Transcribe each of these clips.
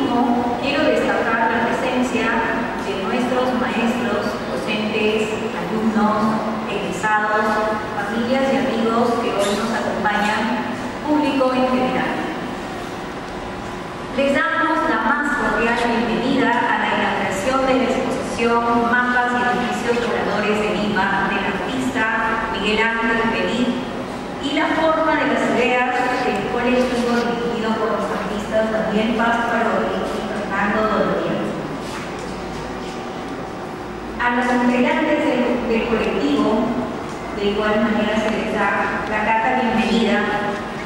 Quiero destacar la presencia de nuestros maestros, docentes, alumnos, egresados, familias y amigos que hoy nos acompañan, público en general. Les damos la más cordial bienvenida a la inauguración de la exposición Mapas y Edificios Oradores de Lima del artista Miguel Ángel Pelín y la forma de las ideas del Colegio también Pascual Rodríguez y Fernando Dolores. A los integrantes del, colectivo, de igual manera se les da la carta bienvenida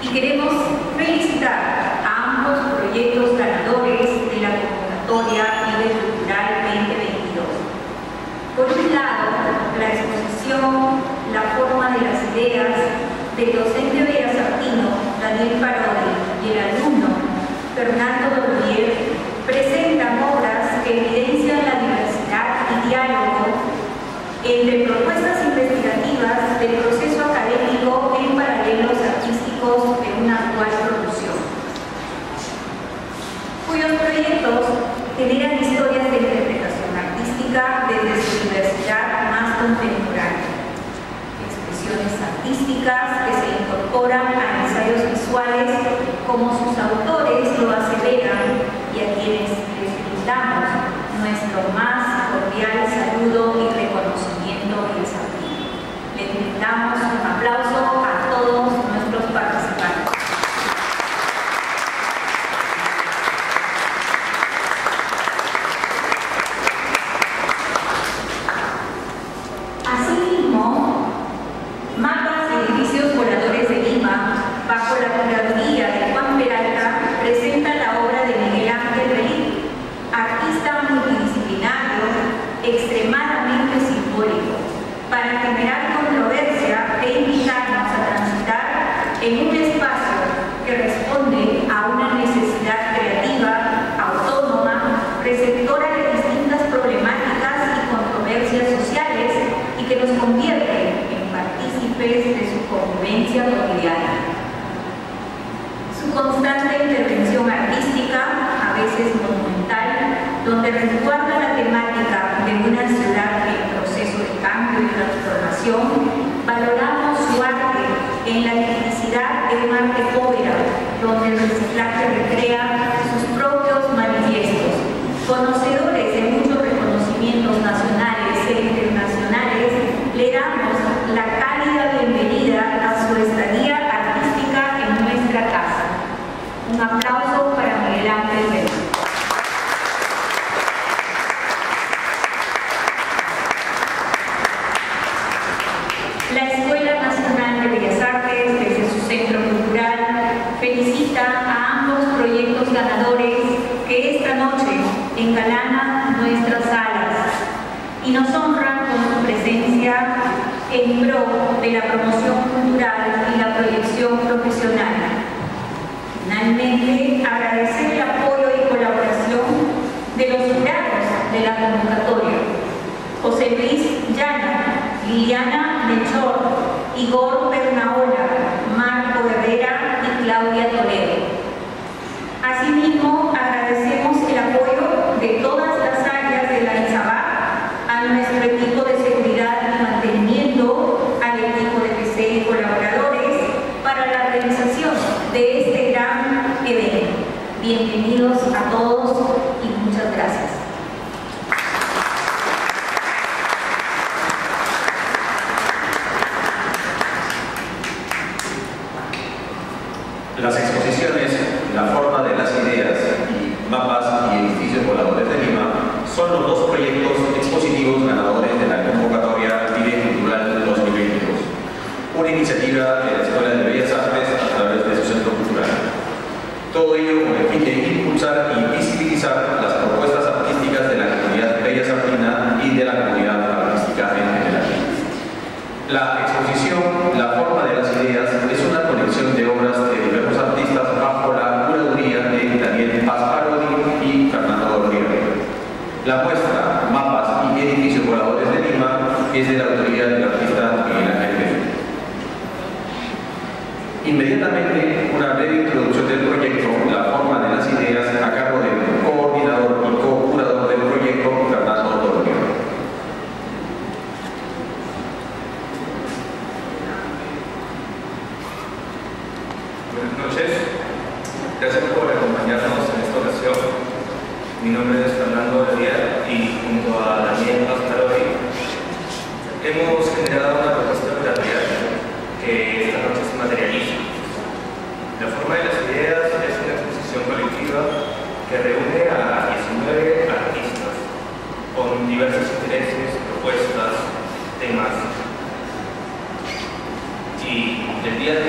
y queremos felicitar a ambos proyectos ganadores de la convocatoria Vive Cultural 2022. Por un lado, la exposición La forma de las ideas del docente Veracruzino Daniel Parodi y el alumno Fernando Dormier, presentan obras que evidencian la diversidad y diálogo entre propuestas investigativas del proceso académico en paralelos artísticos de una actual producción, cuyos proyectos generan historias de interpretación artística desde su diversidad más contemporánea, expresiones artísticas que se incorporan a ensayos visuales como sus autores transformar internacionales, le damos la Bienvenidos a todos y muchas gracias. Buenas noches. Gracias por acompañarnos en esta ocasión. Mi nombre es Fernando Badía y junto a Daniel Pastaroli hemos generado una propuesta operativa que esta noche se materializa. La forma de las ideas es una exposición colectiva que reúne a 19 artistas con diversos intereses, propuestas, temas. Y el día de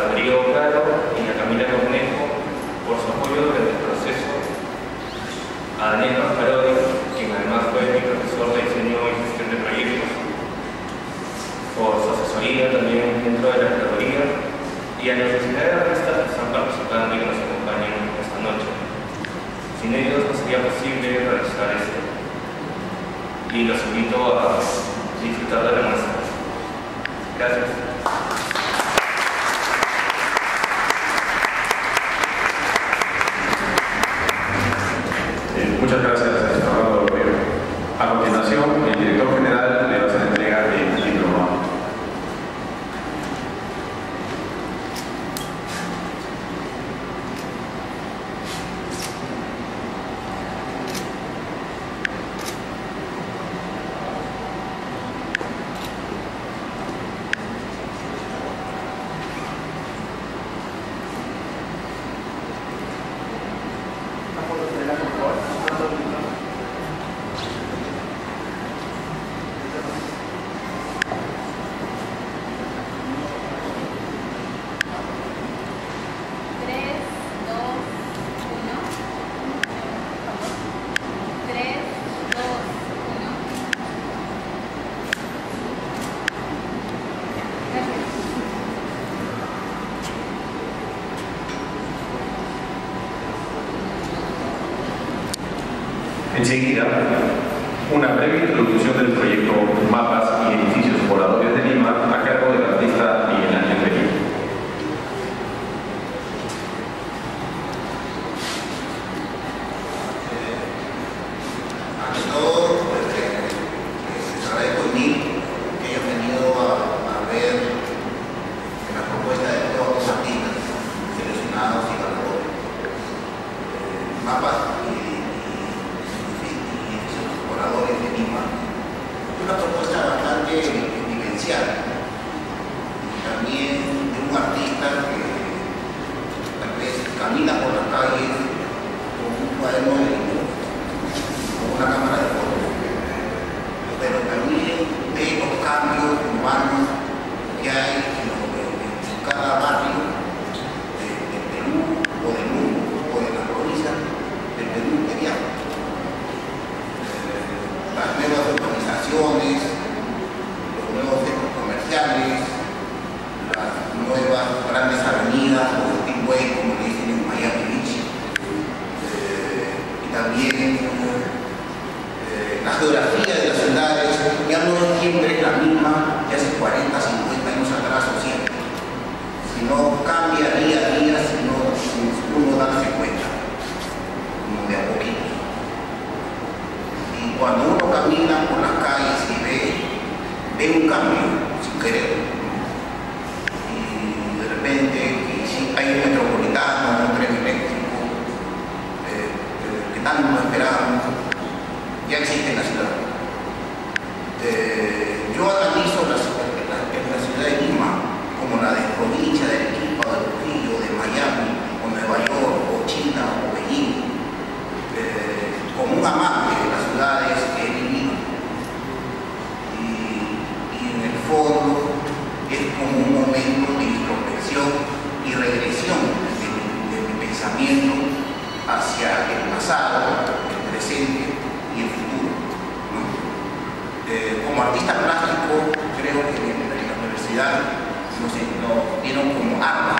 ဗီဒီယို Enseguida, una breve introducción. Bye. también não como arma.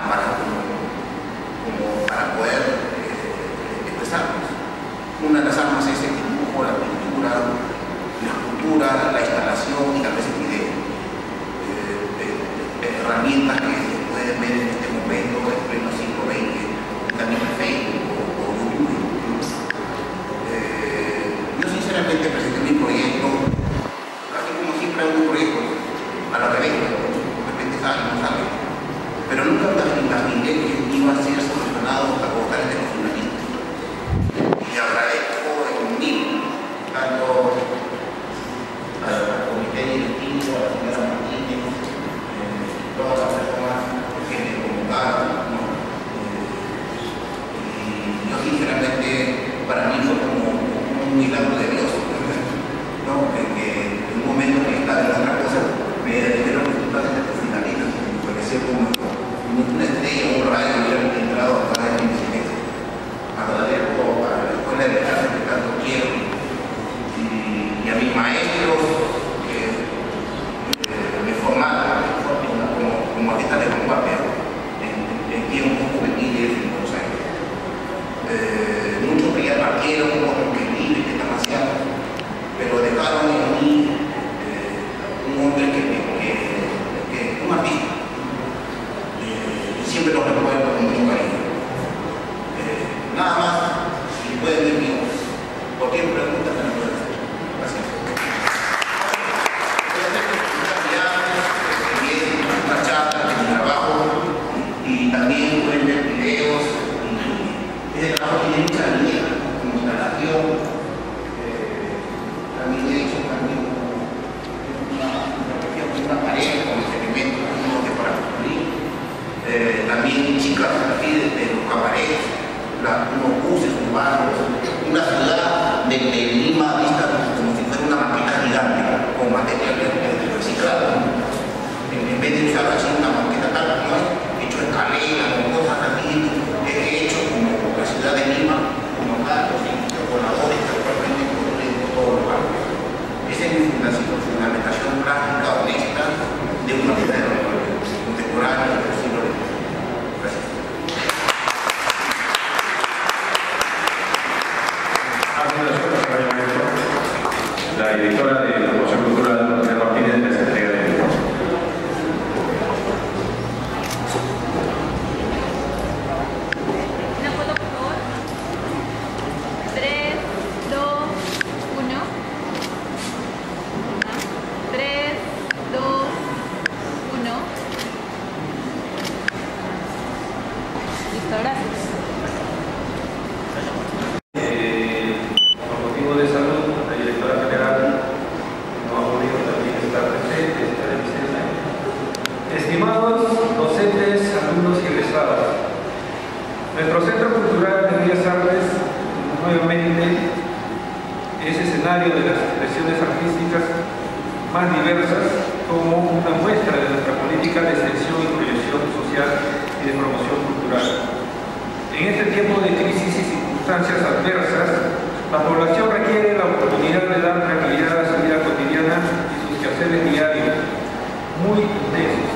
es escenario de las expresiones artísticas más diversas como una muestra de nuestra política de extensión y proyección social y de promoción cultural. En este tiempo de crisis y circunstancias adversas, la población requiere la oportunidad de dar realidad a su vida cotidiana y sus quehaceres diarios, muy intensos.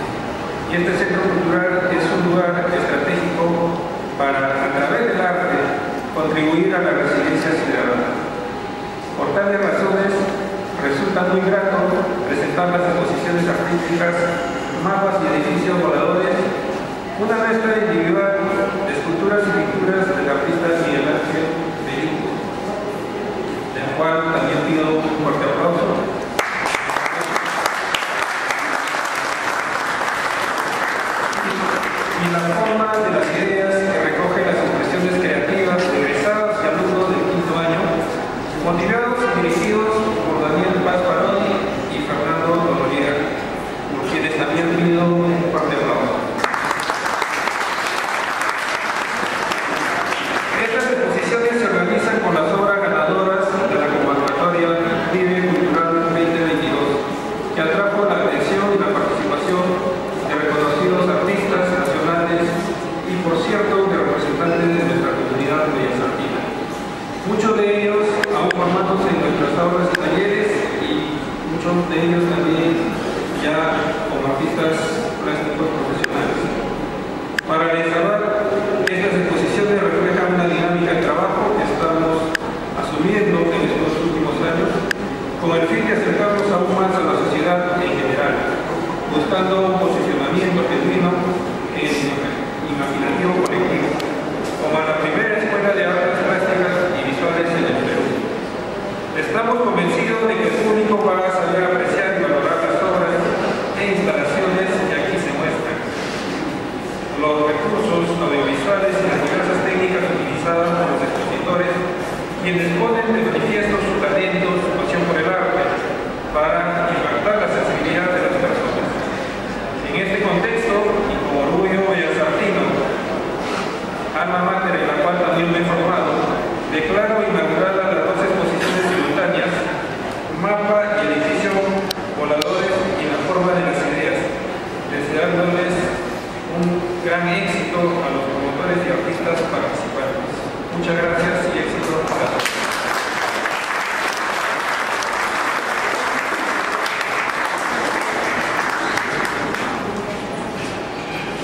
Y este centro cultural es un lugar estratégico para, a través del arte, contribuir a la resiliencia ciudadana. Por tales razones, resulta muy grato presentar las exposiciones artísticas, mapas y edificios voladores, una muestra individual de esculturas y pinturas del artista Miguel Ángel Perico, del cual también pido un fuerte aplauso. Y la forma de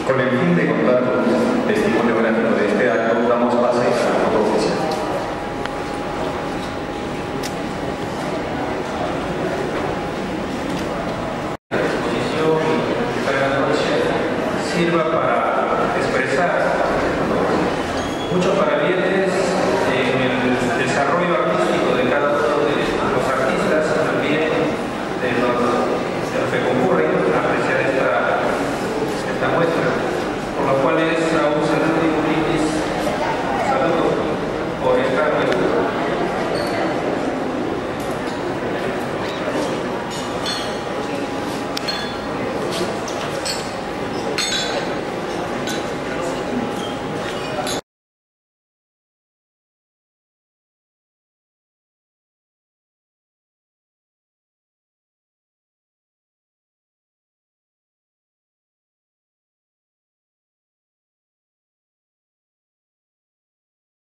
Con el fin de contar un testimonio gráfico de este acto, damos